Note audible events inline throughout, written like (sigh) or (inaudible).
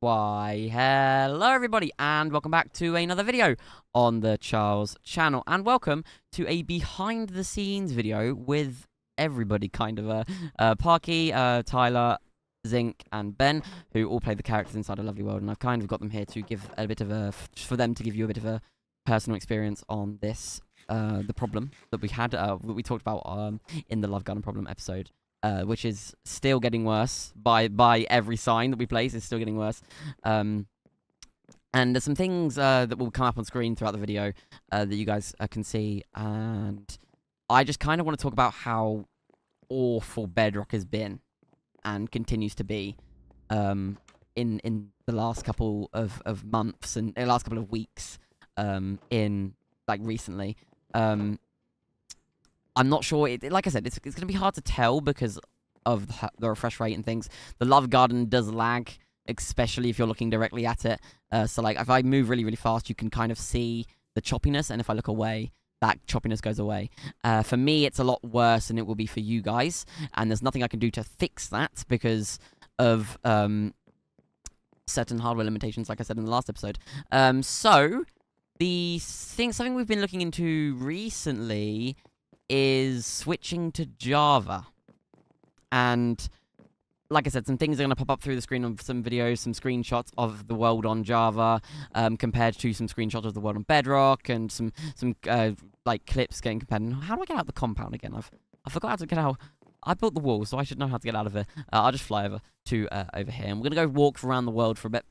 Why, hello everybody, and welcome back to another video on the Charles channel, and welcome to a behind-the-scenes video with everybody, kind of, uh, uh Parky, uh, Tyler, Zinc, and Ben, who all play the characters inside a lovely world, and I've kind of got them here to give a bit of a, for them to give you a bit of a personal experience on this, uh, the problem that we had, uh, that we talked about, um, in the Love Garden Problem episode uh, which is still getting worse by by every sign that we place. Is still getting worse. Um, and there's some things uh, that will come up on screen throughout the video uh, that you guys uh, can see, and I just kind of want to talk about how awful Bedrock has been and continues to be um, in in the last couple of, of months and the last couple of weeks um, in like recently. Um, I'm not sure. It, like I said, it's, it's going to be hard to tell because of the, refresh rate and things. The Love Garden does lag, especially if you're looking directly at it. Uh, so, like, if I move really, really fast, you can kind of see the choppiness, and if I look away, that choppiness goes away. Uh, for me, it's a lot worse than it will be for you guys, and there's nothing I can do to fix that because of um, certain hardware limitations, like I said in the last episode. Um, so, the thing, something we've been looking into recently is switching to Java. And like I said, some things are going to pop up through the screen of some videos, some screenshots of the world on Java, um, compared to some screenshots of the world on Bedrock, and some some uh, like clips getting compared. How do I get out the compound again? I've I forgot how to get out. I built the wall, so I should know how to get out of it. Uh, I'll just fly over to uh, over here, and we're gonna go walk around the world for a bit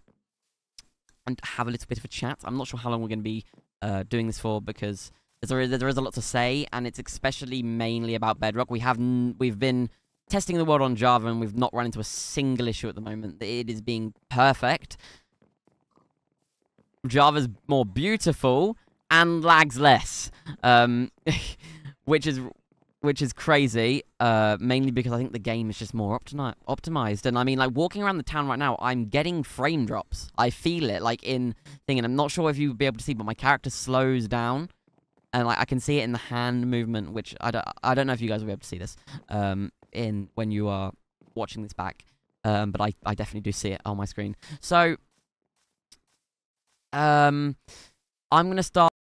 and have a little bit of a chat. I'm not sure how long we're gonna be uh, doing this for because there is, there is a lot to say, and it's especially mainly about Bedrock. We have we've been testing the world on Java, and we've not run into a single issue at the moment. It is being perfect. Java's more beautiful and lags less, um, (laughs) which is which is crazy. Uh, mainly because I think the game is just more optimi optimized. And I mean, like walking around the town right now, I'm getting frame drops. I feel it, like in thing, and I'm not sure if you'll be able to see, but my character slows down and like I can see it in the hand movement, which I don't, I don't know if you guys will be able to see this um, in when you are watching this back, um, but I, I definitely do see it on my screen. So, um, I'm gonna start.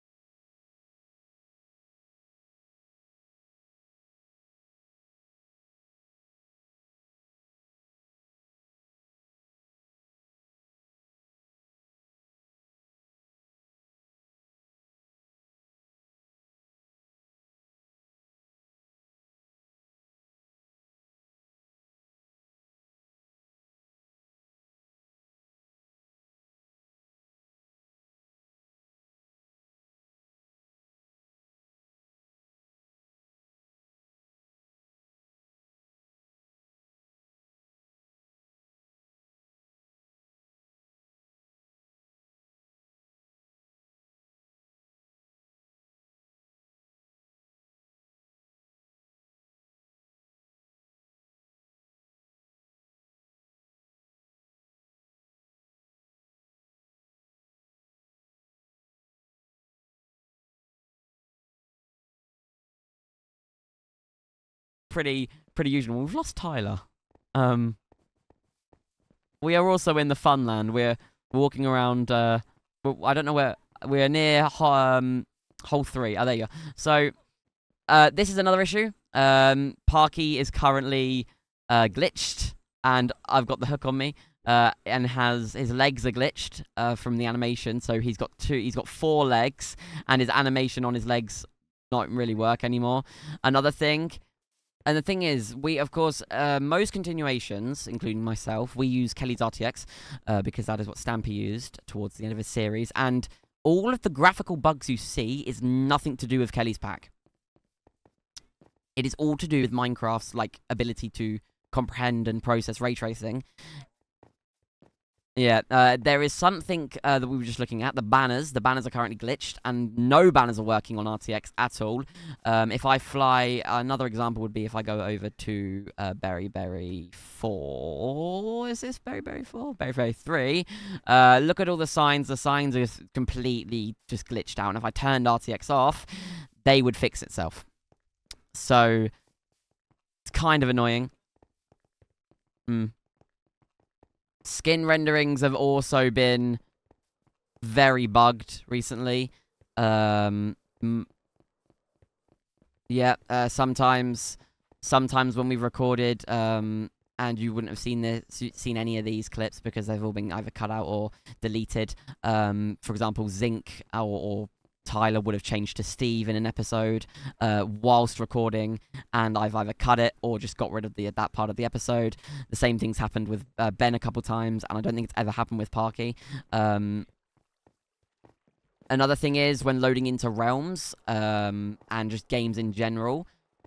Pretty pretty usual. We've lost Tyler. Um, we are also in the Funland. We're walking around. Uh, I don't know where we're near. Um, hole three. Oh, there you go. So, uh, this is another issue. Um, Parky is currently uh, glitched, and I've got the hook on me. Uh, and has his legs are glitched uh, from the animation, so he's got two. He's got four legs, and his animation on his legs not really work anymore. Another thing and the thing is, we, of course, uh, most continuations, including myself, we use Kelly's RTX uh, because that is what Stampy used towards the end of his series. And all of the graphical bugs you see is nothing to do with Kelly's pack. It is all to do with Minecraft's like ability to comprehend and process ray tracing. Yeah, uh, there is something uh, that we were just looking at. The banners. The banners are currently glitched, and no banners are working on RTX at all. Um, if I fly, another example would be if I go over to uh, Berry Berry 4. Is this Berry Berry 4? Berry Berry 3. Uh, look at all the signs. The signs are completely just glitched out. And if I turned RTX off, they would fix itself. So, it's kind of annoying. Hmm. Skin renderings have also been very bugged recently. Um, yeah, uh, sometimes, sometimes when we've recorded, um, and you wouldn't have seen the seen any of these clips because they've all been either cut out or deleted. Um, for example, Zinc or, or Tyler would have changed to Steve in an episode uh, whilst recording, and I've either cut it or just got rid of the that part of the episode. The same things happened with uh, Ben a couple times, and I don't think it's ever happened with Parky. Um, another thing is when loading into realms um, and just games in general,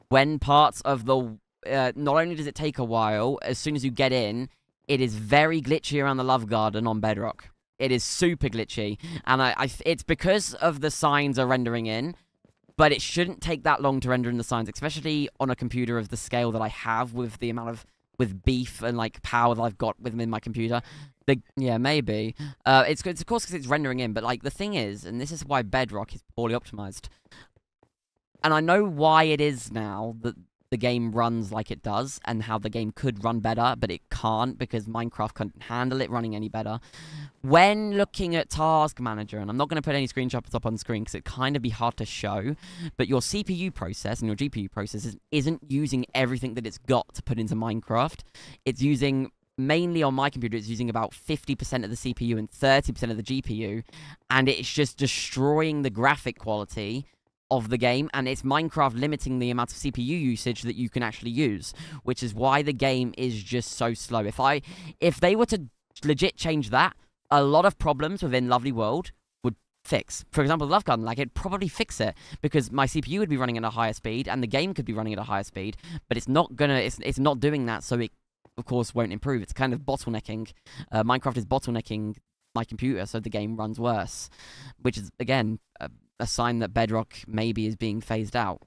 when parts of the uh, not only does it take a while, as soon as you get in, it is very glitchy around the Love Garden on Bedrock. It is super glitchy, and I, I, it's because of the signs are rendering in, but it shouldn't take that long to render in the signs, especially on a computer of the scale that I have with the amount of with beef and like power that I've got within my computer. The, yeah, maybe. Uh, it's, it's of course because it's rendering in, but like the thing is, and this is why Bedrock is poorly optimized. And I know why it is now that the game runs like it does and how the game could run better, but it can't because Minecraft couldn't handle it running any better. When looking at Task Manager, and I'm not going to put any screenshots up on screen because it kind of be hard to show, but your CPU process and your GPU process isn't using everything that it's got to put into Minecraft. It's using mainly on my computer, it's using about 50% of the CPU and 30% of the GPU, and it's just destroying the graphic quality of the game, and it's Minecraft limiting the amount of CPU usage that you can actually use, which is why the game is just so slow. If I, if they were to legit change that, a lot of problems within Lovely World would fix. For example, Love Garden, like it'd probably fix it because my CPU would be running at a higher speed and the game could be running at a higher speed, but it's not gonna, it's it's not doing that, so it of course won't improve. It's kind of bottlenecking. Uh, Minecraft is bottlenecking my computer, so the game runs worse, which is again a sign that Bedrock maybe is being phased out.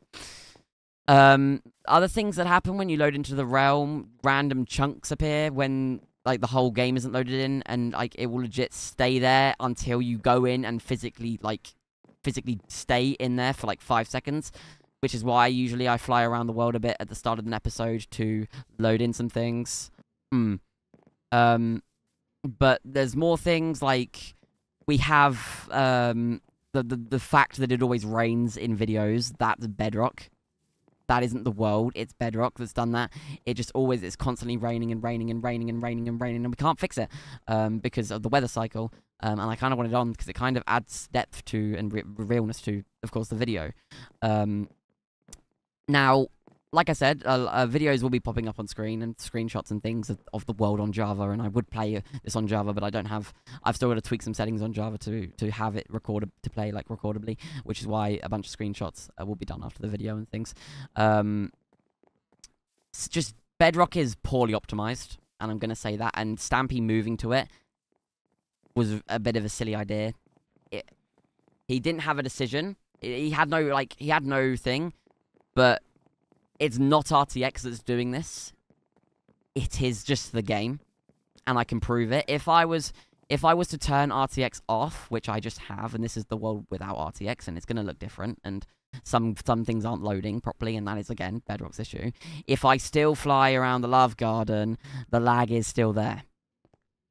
Um, other things that happen when you load into the realm, random chunks appear when like the whole game isn't loaded in, and like it will legit stay there until you go in and physically like physically stay in there for like five seconds. Which is why usually I fly around the world a bit at the start of an episode to load in some things. Hmm. Um, but there's more things like we have um the, the, the fact that it always rains in videos, that's bedrock. That isn't the world, it's bedrock that's done that. It just always, it's constantly raining and raining and raining and raining and raining, and we can't fix it um, because of the weather cycle. Um, and I kind of want it on because it kind of adds depth to and re realness to, of course, the video. Um, now, like I said, uh, uh, videos will be popping up on screen and screenshots and things of, of, the world on Java, and I would play this on Java, but I don't have. I've still got to tweak some settings on Java to to have it recorded to play like recordably, which is why a bunch of screenshots uh, will be done after the video and things. Um, just Bedrock is poorly optimized, and I'm gonna say that. And Stampy moving to it was a bit of a silly idea. It, he didn't have a decision. He had no like he had no thing, but it's not RTX that's doing this. It is just the game, and I can prove it. If I was if I was to turn RTX off, which I just have, and this is the world without RTX, and it's going to look different, and some some things aren't loading properly, and that is again Bedrock's issue. If I still fly around the Love Garden, the lag is still there,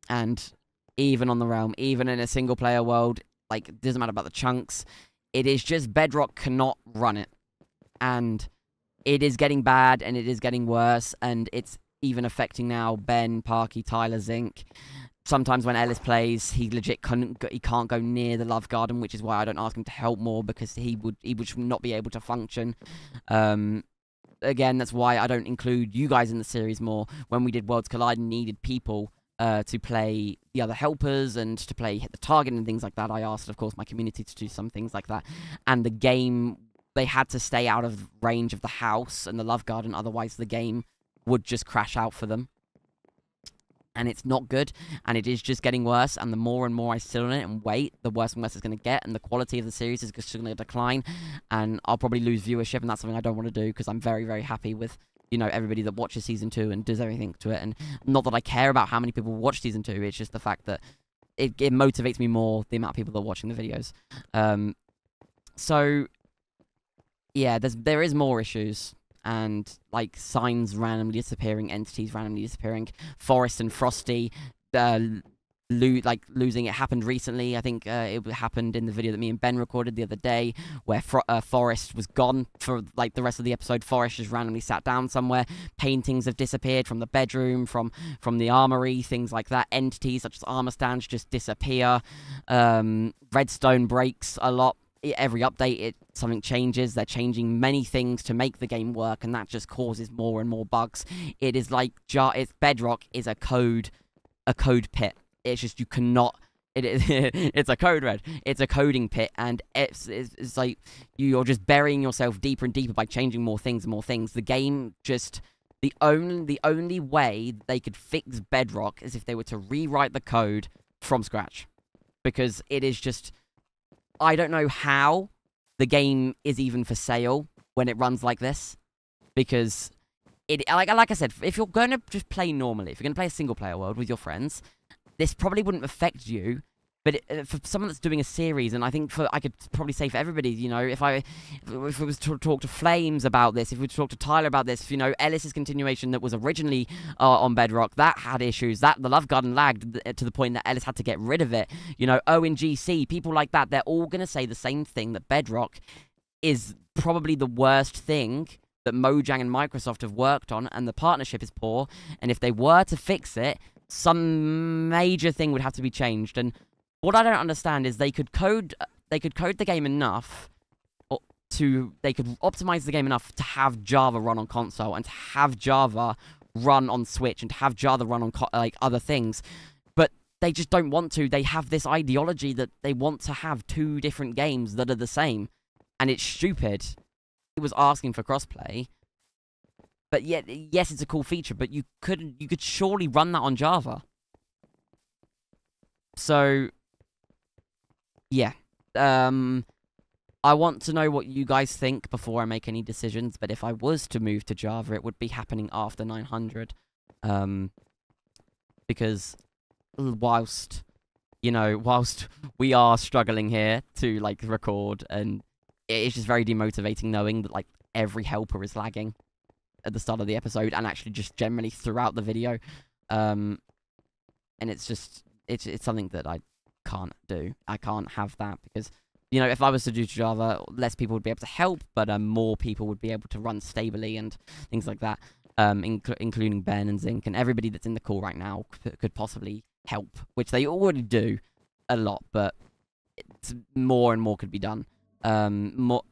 and even on the realm, even in a single player world, like doesn't matter about the chunks, it is just Bedrock cannot run it, and it is getting bad and it is getting worse and it's even affecting now Ben, Parky, Tyler, Zinc. Sometimes when Ellis plays, he legit couldn't, he can't go near the Love Garden, which is why I don't ask him to help more because he would he would not be able to function. Um, again, that's why I don't include you guys in the series more. When we did Worlds Collide, needed people uh, to play the other helpers and to play hit the target and things like that. I asked, of course, my community to do some things like that, and the game they had to stay out of range of the house and the love garden, otherwise the game would just crash out for them. And it's not good, and it is just getting worse, and the more and more I sit on it and wait, the worse and worse it's going to get, and the quality of the series is just going to decline, and I'll probably lose viewership, and that's something I don't want to do, because I'm very, very happy with you know everybody that watches season two and does everything to it and not that i care about how many people watch season two it's just the fact that it, it motivates me more the amount of people that are watching the videos um so yeah, there's there is more issues and like signs randomly disappearing, entities randomly disappearing, Forest and Frosty uh, lo- like losing it happened recently. I think uh, it happened in the video that me and Ben recorded the other day, where Fro- uh, Forrest was gone for like the rest of the episode. Forest just randomly sat down somewhere. Paintings have disappeared from the bedroom, from from the armory, things like that. Entities such as armor stands just disappear. Um, redstone breaks a lot. Every update, it something changes. They're changing many things to make the game work, and that just causes more and more bugs. It is like jar. It's Bedrock is a code, a code pit it's just you cannot it is (laughs) it's a code red it's a coding pit and it's, it's it's like you're just burying yourself deeper and deeper by changing more things and more things the game just the only the only way they could fix bedrock is if they were to rewrite the code from scratch because it is just i don't know how the game is even for sale when it runs like this because it like like i said if you're going to just play normally if you're going to play a single player world with your friends this probably wouldn't affect you but uh, for someone that's doing a series and i think for i could probably say for everybody you know if i if it was to talk to flames about this if we talk to tyler about this you know ellis's continuation that was originally uh, on bedrock that had issues that the love garden lagged to the point that ellis had to get rid of it you know ongc people like that they're all going to say the same thing that bedrock is probably the worst thing that mojang and microsoft have worked on and the partnership is poor and if they were to fix it some major thing would have to be changed. And what I don't understand is they could code uh, they could code the game enough to they could optimize the game enough to have Java run on console and to have Java run on Switch and to have Java run on like other things. But they just don't want to. They have this ideology that they want to have two different games that are the same, and it's stupid. It was asking for crossplay, but yet, yes, it's a cool feature. But you could you could surely run that on Java. So, yeah, um, I want to know what you guys think before I make any decisions. But if I was to move to Java, it would be happening after 900, um, because whilst you know, (laughs) whilst we are struggling here to like record, and it's just very demotivating knowing that like every helper is lagging at the start of the episode and actually just generally throughout the video. Um, and it's just it's it's something that I can't do. I can't have that because you know if I was to do Java, less people would be able to help, but um, more people would be able to run stably and things like that. Um, inc- including Ben and Zinc and everybody that's in the call right now could possibly help, which they already do a lot, but more and more could be done. Um, more,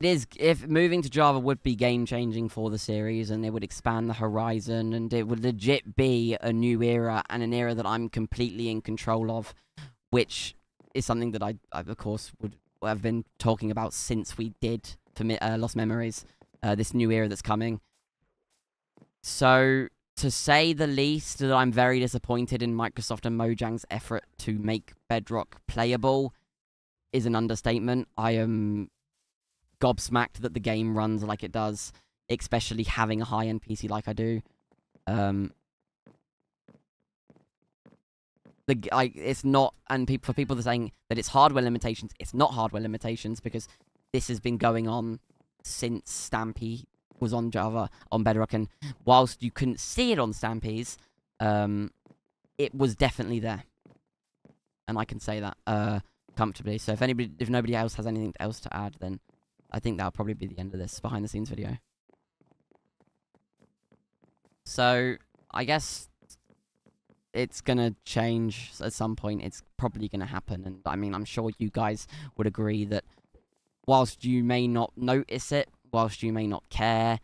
it is. If moving to Java would be game changing for the series, and it would expand the horizon, and it would legit be a new era and an era that I'm completely in control of, which is something that I, I of course, would have been talking about since we did for uh, Lost Memories, uh, this new era that's coming. So to say the least, that I'm very disappointed in Microsoft and Mojang's effort to make Bedrock playable is an understatement. I am gobsmacked that the game runs like it does, especially having a high-end PC like I do. Um, the like it's not, and for people that are saying that it's hardware limitations, it's not hardware limitations because this has been going on since Stampy was on Java on Bedrock, and whilst you couldn't see it on Stampy's, um, it was definitely there, and I can say that uh, comfortably. So if anybody, if nobody else has anything else to add, then I think that'll probably be the end of this behind the scenes video. So I guess it's gonna change at some point. It's probably gonna happen, and I mean, I'm sure you guys would agree that whilst you may not notice it, whilst you may not care,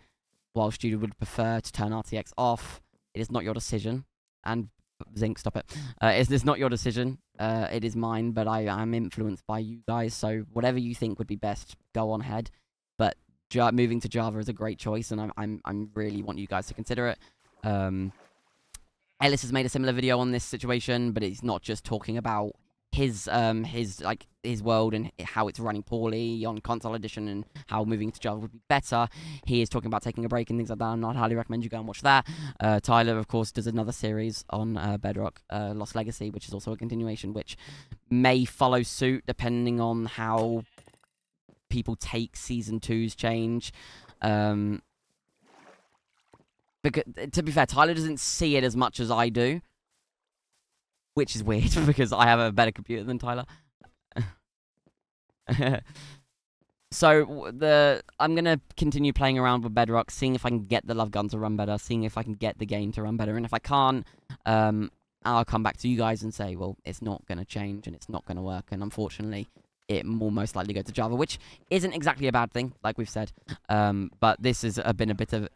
whilst you would prefer to turn RTX off, it is not your decision. And Zinc, stop it. Uh, it's, it's not your decision. Uh, it is mine, but I am influenced by you guys. So whatever you think would be best, go on ahead. But moving to Java is a great choice, and I'm I'm I'm really want you guys to consider it. Um, Ellis has made a similar video on this situation, but it's not just talking about his um his like his world and how it's running poorly on console edition and how moving to Java would be better. He is talking about taking a break and things like that. and I'd highly recommend you go and watch that. Uh, Tyler, of course, does another series on uh, Bedrock, uh, Lost Legacy, which is also a continuation, which may follow suit depending on how people take season two's change. Um, because to be fair, Tyler doesn't see it as much as I do. Which is weird (laughs) because I have a better computer than Tyler. (laughs) so the I'm gonna continue playing around with Bedrock, seeing if I can get the love garden to run better, seeing if I can get the game to run better, and if I can't, um, I'll come back to you guys and say, well, it's not gonna change and it's not gonna work, and unfortunately, it will most likely go to Java, which isn't exactly a bad thing, like we've said. Um, but this has been a bit of,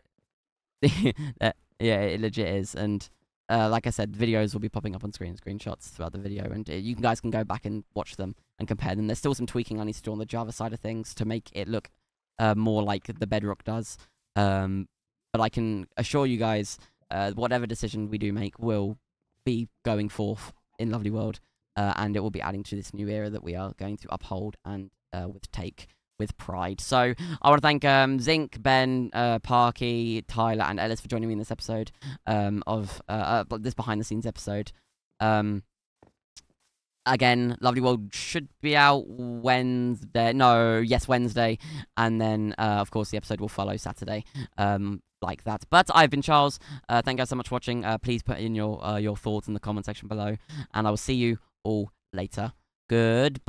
(laughs) yeah, it legit is, and uh, like I said, videos will be popping up on screen, screenshots throughout the video, and uh, you guys can go back and watch them and compare them. There's still some tweaking I need to do on the Java side of things to make it look uh, more like the Bedrock does. Um, but I can assure you guys, uh, whatever decision we do make will be going forth in Lovely World, uh, and it will be adding to this new era that we are going to uphold and uh, with take with pride. So I want to thank um, Zinc, Ben, uh, Parky, Tyler, and Ellis for joining me in this episode um, of uh, uh, this behind the scenes episode. Um, again, Lovely World should be out Wednesday. No, yes, Wednesday, and then uh, of course the episode will follow Saturday. Um, like that. But I've been Charles. Uh, thank you guys so much for watching. Uh, please put in your your thoughts in the comment section below, and I will see you all later. Goodbye.